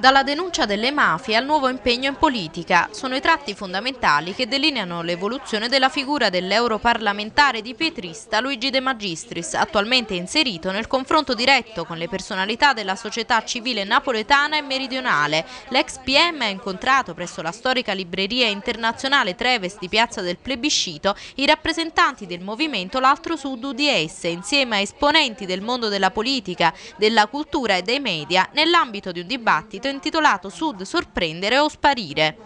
Dalla denuncia delle mafie al nuovo impegno in politica sono i tratti fondamentali che delineano l'evoluzione della figura dell'europarlamentare di Pietrista Luigi De Magistris, attualmente inserito nel confronto diretto con le personalità della società civile napoletana e meridionale. L'ex PM ha incontrato presso la storica libreria internazionale Treves di Piazza del Plebiscito i rappresentanti del movimento L'Altro Sud UDS insieme a esponenti del mondo della politica, della cultura e dei media nell'ambito di un dibattito intitolato Sud sorprendere o sparire.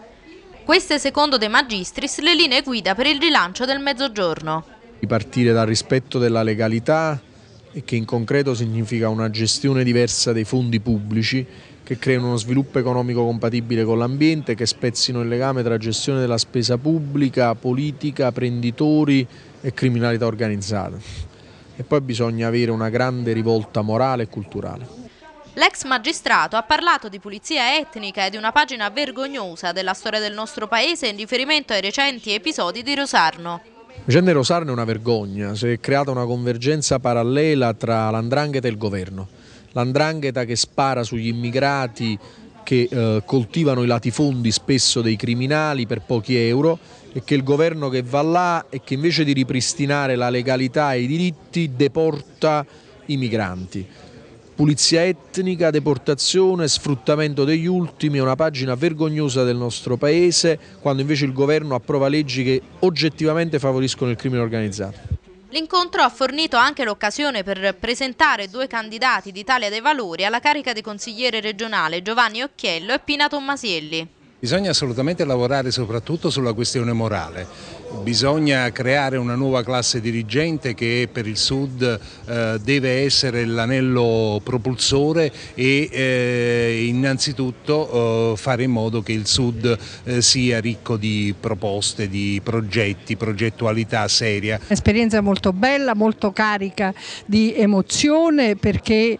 Queste secondo De Magistris le linee guida per il rilancio del mezzogiorno. Partire dal rispetto della legalità che in concreto significa una gestione diversa dei fondi pubblici che creino uno sviluppo economico compatibile con l'ambiente, che spezzino il legame tra gestione della spesa pubblica, politica, prenditori e criminalità organizzata. E poi bisogna avere una grande rivolta morale e culturale. L'ex magistrato ha parlato di pulizia etnica e di una pagina vergognosa della storia del nostro paese in riferimento ai recenti episodi di Rosarno. La vicenda di Rosarno è una vergogna, si è creata una convergenza parallela tra l'andrangheta e il governo. L'andrangheta che spara sugli immigrati che eh, coltivano i latifondi spesso dei criminali per pochi euro e che il governo che va là e che invece di ripristinare la legalità e i diritti deporta i migranti. Pulizia etnica, deportazione, sfruttamento degli ultimi, una pagina vergognosa del nostro paese, quando invece il governo approva leggi che oggettivamente favoriscono il crimine organizzato. L'incontro ha fornito anche l'occasione per presentare due candidati d'Italia dei Valori alla carica di consigliere regionale Giovanni Occhiello e Pina Tommasielli. Bisogna assolutamente lavorare soprattutto sulla questione morale, bisogna creare una nuova classe dirigente che per il Sud eh, deve essere l'anello propulsore e eh, innanzitutto eh, fare in modo che il Sud sia ricco di proposte, di progetti, progettualità seria. Esperienza molto bella, molto carica di emozione perché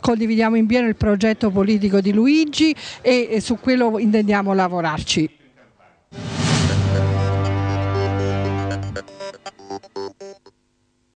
condividiamo in pieno il progetto politico di Luigi e su quello intendiamo lavorarci.